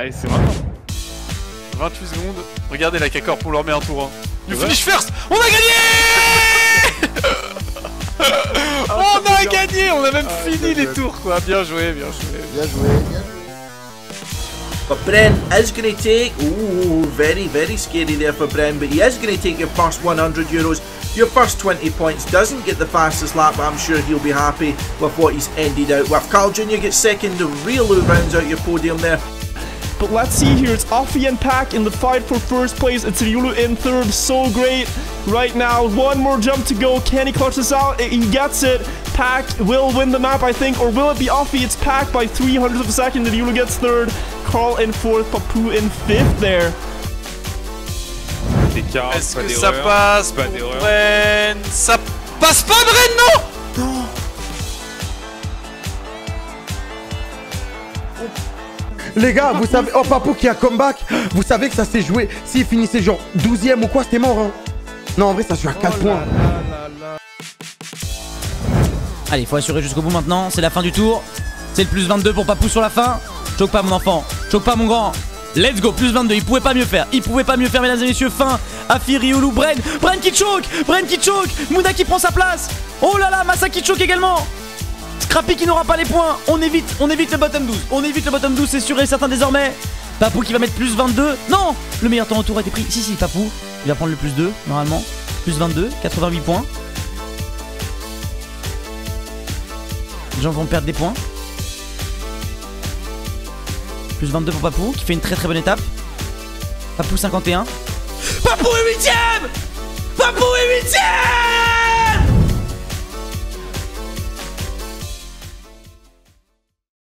Allez, c'est maintenant. 28 secondes. Regardez la pour leur met un tour. Hein. You Ouais. finish first On a gagné On a gagné On a même Ah, fini les tours quoi. Bien joué, bien joué. Bien joué, bien joué. But Bren is going to take, ooh, very, very scary there for Bren, but he is going to take your first 100 euros. Your first 20 points doesn't get the fastest lap, but I'm sure he'll be happy with what he's ended out with. Carl Jr. gets second, the real rounds out your podium there. But let's see here, it's Offie and Pack in the fight for first place. It's Ryulu in third, so great. Right now, one more jump to go. Can he clutch this out? He gets it. Pack will win the map, I think, or will it be Offie? It's Pack by three hundredths of a second. And Ryulu gets third. Carl in fourth, Papu in fifth there. Des cartes, Est-ce que ça passe Pas pour. Bren Ça passe pas Bren, non oh. Les gars, vous savez, oh Papou qui a comeback, vous savez que ça s'est joué. S'il finissait genre 12ème ou quoi, c'était mort. Hein. Non, en vrai, ça se joue à 4 points. Allez, faut assurer jusqu'au bout maintenant. C'est la fin du tour. C'est le plus 22 pour Papou sur la fin. Choque pas mon enfant. Choque pas mon grand. Let's go, plus 22. Il pouvait pas mieux faire. Il pouvait pas mieux faire, mesdames et messieurs. Fin. Afiri, Oulu, Bren. Bren qui choke. Bren qui choke. Mouna qui prend sa place. Oh là là, Massa qui choke également. Scrappy qui n'aura pas les points. On évite, on évite le bottom 12. On évite le bottom 12, c'est sûr et certain désormais. Papou qui va mettre plus 22. Non Le meilleur temps au tour a été pris. Si, si, Papou. Il va prendre le plus 2, normalement. Plus 22, 88 points. Les gens vont perdre des points. Plus 22 pour Papou, qui fait une très très bonne étape. Papou 51. Papou est 8ème Papou est 8ème